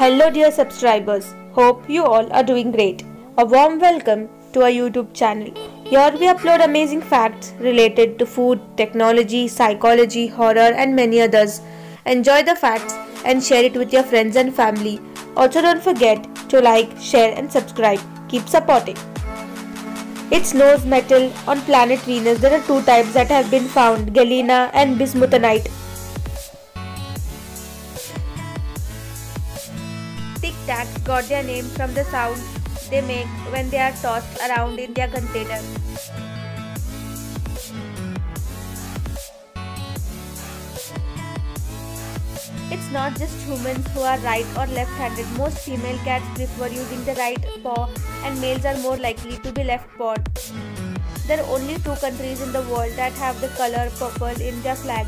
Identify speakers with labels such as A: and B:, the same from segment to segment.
A: Hello, dear subscribers. Hope you all are doing great. A warm welcome to our YouTube channel. Here we upload amazing facts related to food, technology, psychology, horror, and many others. Enjoy the facts and share it with your friends and family. Also, don't forget to like, share, and subscribe. Keep supporting. It snows metal on planet Venus. There are two types that have been found galena and bismuthinite. Got their name from the sound they make when they are tossed around in their container. It's not just humans who are right or left handed. Most female cats prefer using the right paw, and males are more likely to be left pawed. There are only two countries in the world that have the color purple in their flag.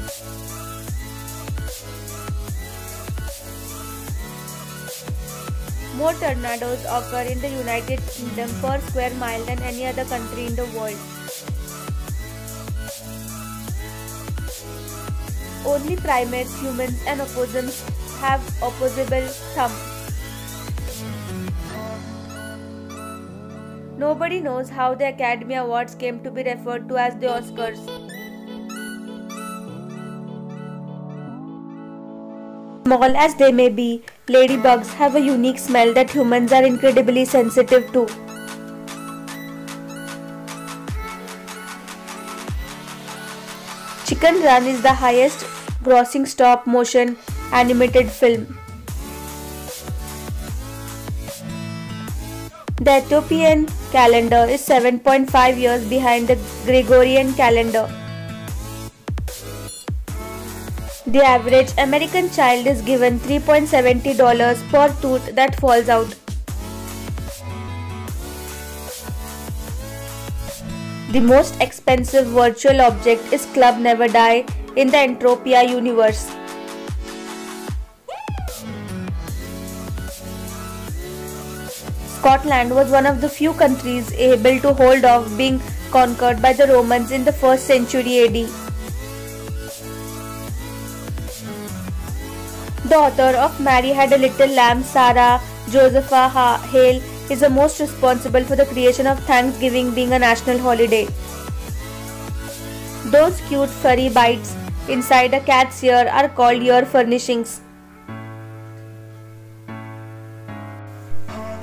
A: More tornadoes occur in the United Kingdom per square mile than any other country in the world. Only primates, humans, and opossums have opposable thumb. Nobody knows how the Academy Awards came to be referred to as the Oscars. Small as they may be, ladybugs have a unique smell that humans are incredibly sensitive to. Chicken Run is the highest grossing stop motion animated film. The Ethiopian calendar is 7.5 years behind the Gregorian calendar. The average American child is given $3.70 per tooth that falls out. The most expensive virtual object is Club Never Die in the Entropia universe. Scotland was one of the few countries able to hold off being conquered by the Romans in the 1st century AD. The author of Mary Had a Little Lamb, Sarah Josepha Hale, is the most responsible for the creation of Thanksgiving being a national holiday. Those cute furry bites inside a cat's ear are called ear furnishings.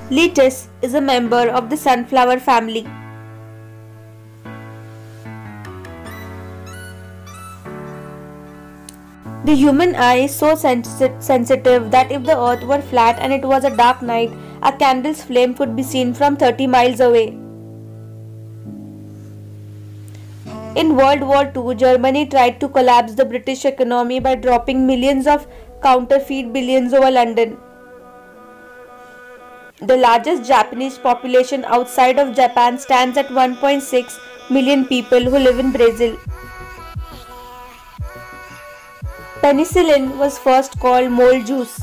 A: Lettuce is a member of the sunflower family. The human eye is so sensi- sensitive that if the earth were flat and it was a dark night, a candle's flame could be seen from 30 miles away. In World War II, Germany tried to collapse the British economy by dropping millions of counterfeit billions over London. The largest Japanese population outside of Japan stands at 1.6 million people who live in Brazil. Penicillin was first called mold juice.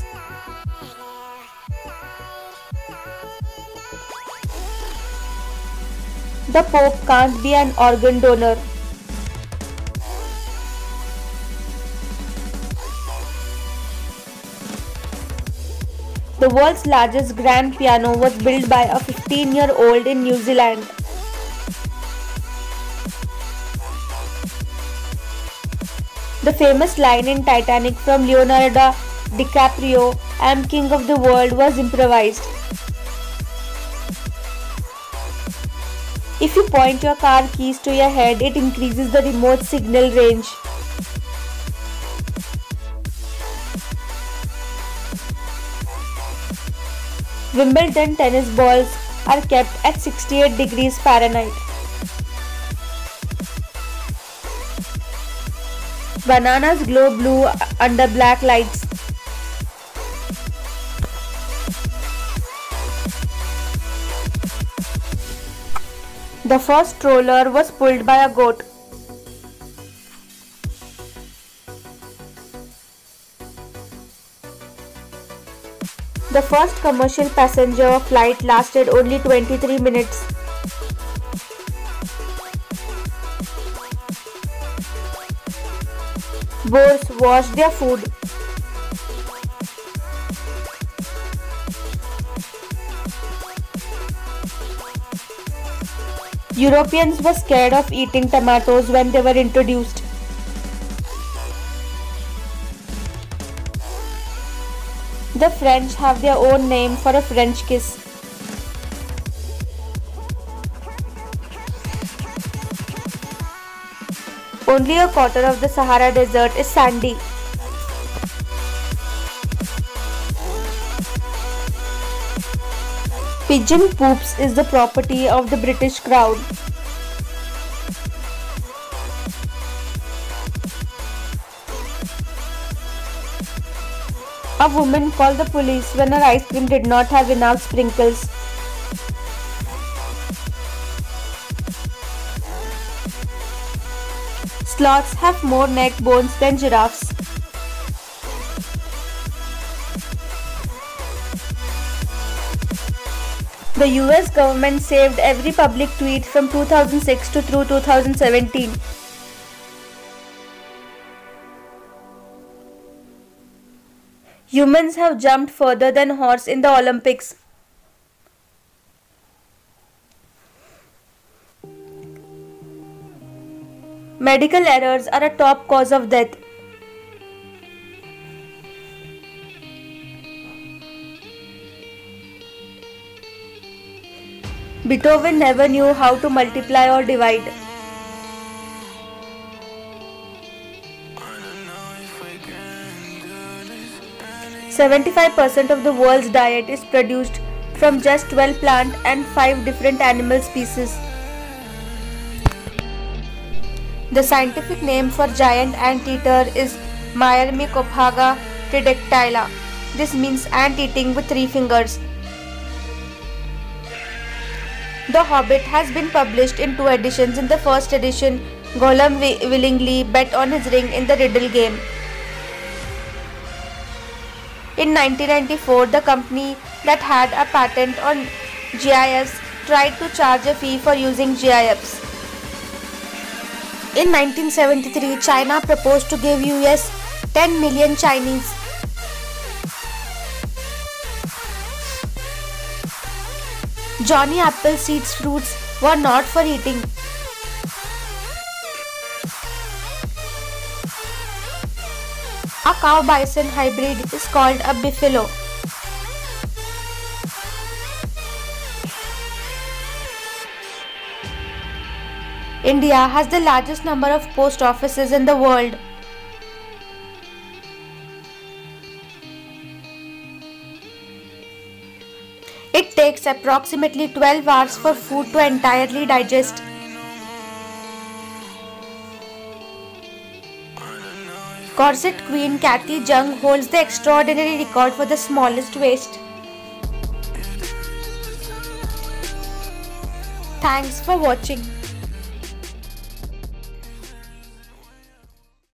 A: The Pope can't be an organ donor. The world's largest grand piano was built by a 15 year old in New Zealand. The famous line in Titanic from Leonardo DiCaprio, I am king of the world, was improvised. If you point your car keys to your head, it increases the remote signal range. Wimbledon tennis balls are kept at 68 degrees Fahrenheit. Bananas glow blue under black lights. The first stroller was pulled by a goat. The first commercial passenger flight lasted only 23 minutes. boars wash their food. Europeans were scared of eating tomatoes when they were introduced. The French have their own name for a French kiss. Only a quarter of the Sahara Desert is sandy. Pigeon poops is the property of the British Crown. A woman called the police when her ice cream did not have enough sprinkles. Sloths have more neck bones than giraffes. The US government saved every public tweet from 2006 to through 2017. Humans have jumped further than horse in the Olympics. Medical errors are a top cause of death. Beethoven never knew how to multiply or divide. 75% of the world's diet is produced from just 12 plant and 5 different animal species. The scientific name for giant anteater is Myrmecophaga tridactyla. This means ant eating with three fingers. The Hobbit has been published in two editions. In the first edition, Gollum willingly bet on his ring in the riddle game. In 1994, the company that had a patent on GIFs tried to charge a fee for using GIFs. In 1973, China proposed to give US 10 million Chinese Johnny Apple seeds fruits were not for eating. A cow bison hybrid is called a beefalo. India has the largest number of post offices in the world. It takes approximately 12 hours for food to entirely digest. Corset queen Cathie Jung holds the extraordinary record for the smallest waist. Thanks for watching.